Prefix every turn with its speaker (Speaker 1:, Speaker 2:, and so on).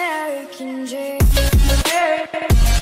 Speaker 1: American dream.